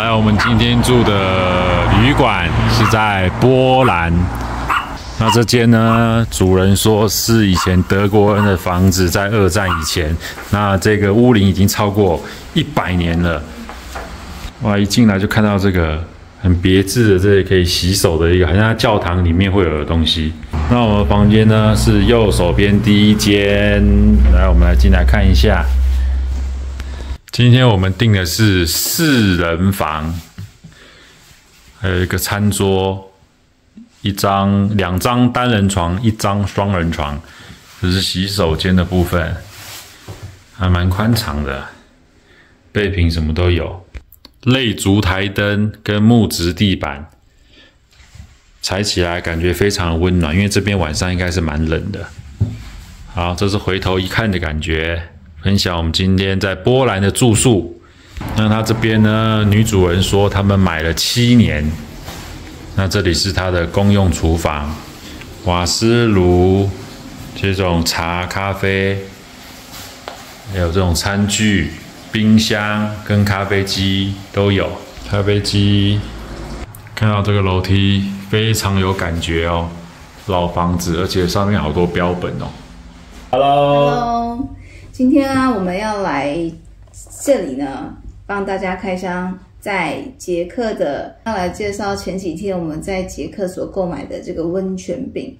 来，我们今天住的旅馆是在波兰。那这间呢，主人说是以前德国人的房子，在二战以前。那这个屋龄已经超过一百年了。哇，一进来就看到这个很别致的，这里可以洗手的一个，好像教堂里面会有的东西。那我们房间呢是右手边第一间，来，我们来进来看一下。今天我们订的是四人房，还有一个餐桌，一张、两张单人床，一张双人床，这是洗手间的部分，还蛮宽敞的，备品什么都有，类烛台灯跟木质地板，踩起来感觉非常温暖，因为这边晚上应该是蛮冷的。好，这是回头一看的感觉。分享我们今天在波兰的住宿。那他这边呢，女主人说他们买了七年。那这里是他的公用厨房，瓦斯炉，这种茶咖啡，还有这种餐具、冰箱跟咖啡机都有。咖啡机，看到这个楼梯非常有感觉哦，老房子，而且上面好多标本哦。Hello。今天啊，我们要来这里呢，帮大家开箱在捷克的，要来介绍前几天我们在捷克所购买的这个温泉饼。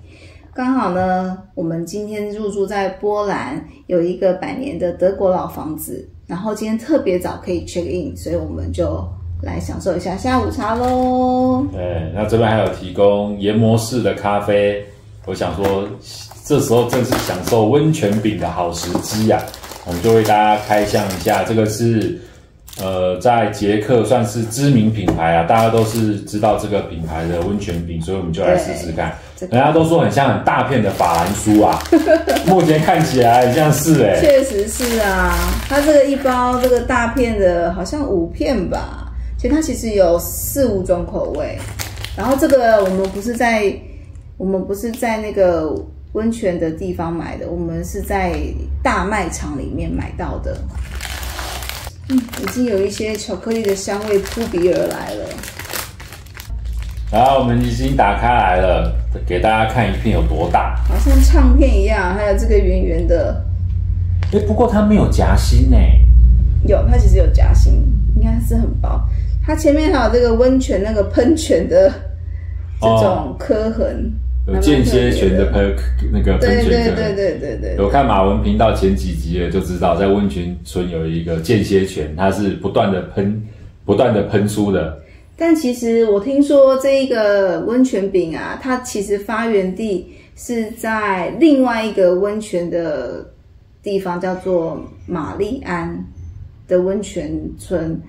刚好呢，我们今天入住在波兰，有一个百年的德国老房子，然后今天特别早可以 check in，所以我们就来享受一下下午茶喽。对，那这边还有提供研磨式的咖啡，我想说。这时候正是享受温泉饼的好时机呀！我们就为大家开箱一下，这个是呃，在捷克算是知名品牌啊，大家都是知道这个品牌的温泉饼，所以我们就来试试看。人家都说很像很大片的法兰酥啊，目前看起来很像是哎，确实是啊，它这个一包这个大片的，好像五片吧，其实它其实有四五种口味。然后这个我们不是在我们不是在那个。温泉的地方买的，我们是在大卖场里面买到的。嗯，已经有一些巧克力的香味扑鼻而来了。然后我们已经打开来了，给大家看一片有多大，好像唱片一样。还有这个圆圆的，哎，不过它没有夹心呢。有，它其实有夹心，应该是很薄。它前面还有这个温泉那个喷泉的这种刻痕。有间歇泉的喷那个喷泉对对对对对有看马文频道前几集的就知道，在温泉村有一个间歇泉，它是不断的喷，不断的喷出的。但其实我听说这一个温泉饼啊，它其实发源地是在另外一个温泉的地方，叫做玛丽安的温泉村。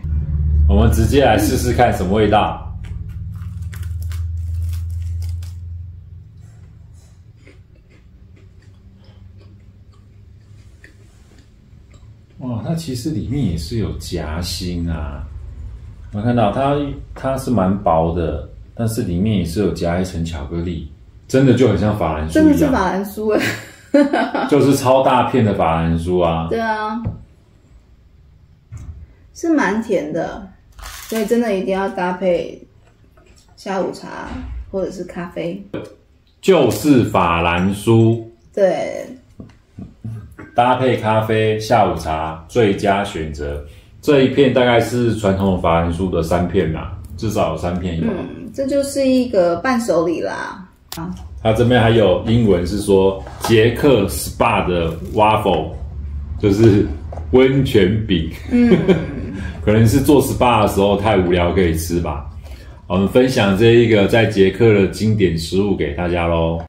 我们直接来试试看什么味道。哇，它其实里面也是有夹心啊！我看到它，它是蛮薄的，但是里面也是有夹一层巧克力，真的就很像法兰酥真的是法兰酥哎，就是超大片的法兰酥啊！对啊，是蛮甜的，所以真的一定要搭配下午茶或者是咖啡，就是法兰酥，对。搭配咖啡、下午茶最佳选择。这一片大概是传统法兰酥的三片嘛，至少有三片有。嗯，这就是一个伴手礼啦。啊，它这边还有英文是说捷克 SPA 的 waffle，就是温泉饼。嗯，可能是做 SPA 的时候太无聊可以吃吧。我们分享这一个在捷克的经典食物给大家喽。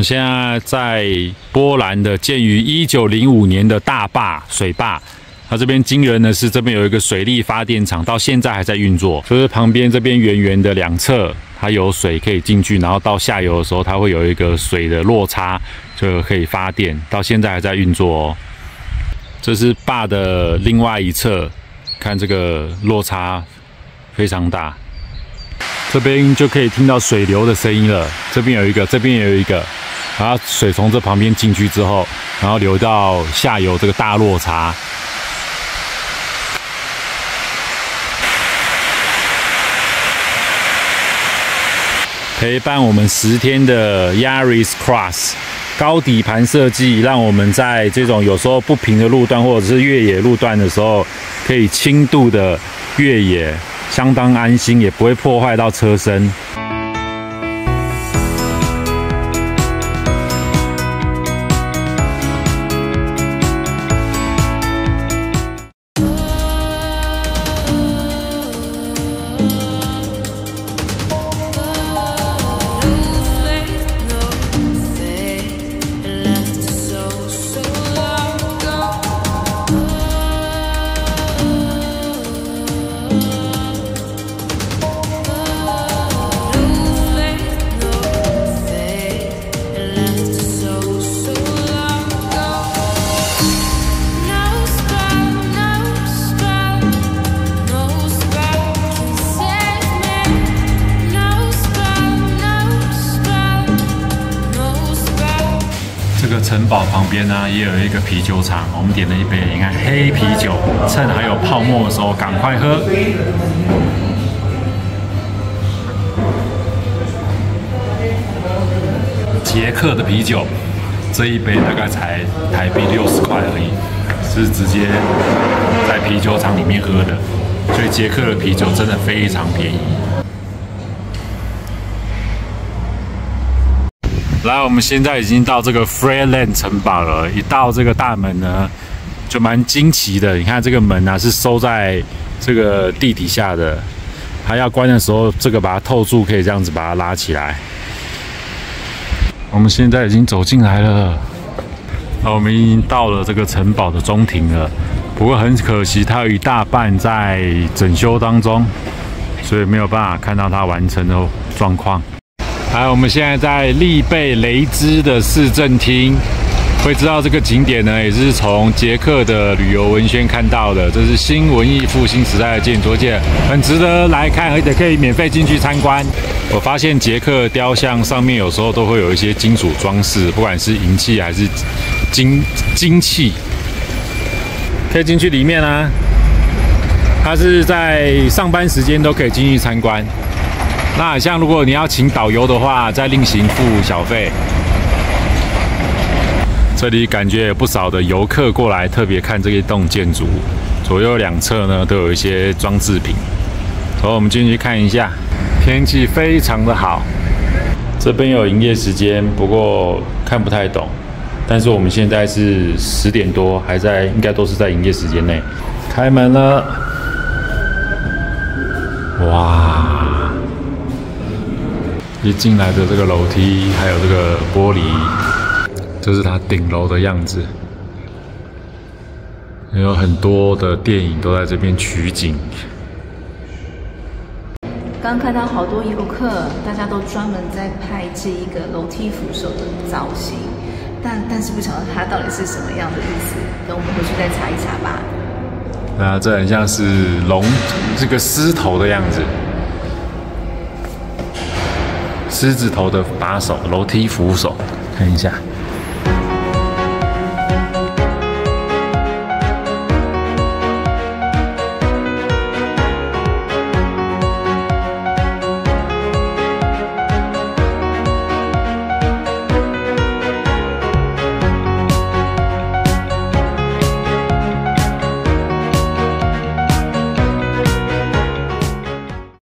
们现在在波兰的建于一九零五年的大坝水坝，它这边惊人的是，这边有一个水力发电厂，到现在还在运作。就是旁边这边圆圆的两侧，它有水可以进去，然后到下游的时候，它会有一个水的落差，就可以发电。到现在还在运作哦。这是坝的另外一侧，看这个落差非常大。这边就可以听到水流的声音了。这边有一个，这边也有一个，然后水从这旁边进去之后，然后流到下游这个大落差。陪伴我们十天的 Yaris Cross 高底盘设计，让我们在这种有时候不平的路段或者是越野路段的时候，可以轻度的越野，相当安心，也不会破坏到车身。堡旁边呢，也有一个啤酒厂。我们点了一杯，你看黑啤酒，趁还有泡沫的时候赶快喝。捷克的啤酒，这一杯大概才台币六十块而已，是直接在啤酒厂里面喝的，所以捷克的啤酒真的非常便宜。来，我们现在已经到这个 Freeland 城堡了。一到这个大门呢，就蛮惊奇的。你看这个门啊，是收在这个地底下的，它要关的时候，这个把它透住，可以这样子把它拉起来。我们现在已经走进来了，那我们已经到了这个城堡的中庭了。不过很可惜，它有一大半在整修当中，所以没有办法看到它完成的状况。来，我们现在在利贝雷兹的市政厅，会知道这个景点呢，也是从捷克的旅游文宣看到的。这是新文艺复兴时代的建筑，件，很值得来看，而且可以免费进去参观。我发现捷克雕像上面有时候都会有一些金属装饰，不管是银器还是金金器，可以进去里面啊。它是在上班时间都可以进去参观。那像如果你要请导游的话，再另行付小费。这里感觉有不少的游客过来特别看这一栋建筑，左右两侧呢都有一些装置品。走，我们进去看一下。天气非常的好，这边有营业时间，不过看不太懂。但是我们现在是十点多，还在，应该都是在营业时间内。开门了，哇！一进来的这个楼梯，还有这个玻璃，这是它顶楼的样子。有很多的电影都在这边取景。刚看到好多游客，大家都专门在拍这一个楼梯扶手的造型，但但是不晓得它到底是什么样的意思，等我们回去再查一查吧。那，这很像是龙这个狮头的样子。狮子头的把手，楼梯扶手，看一下。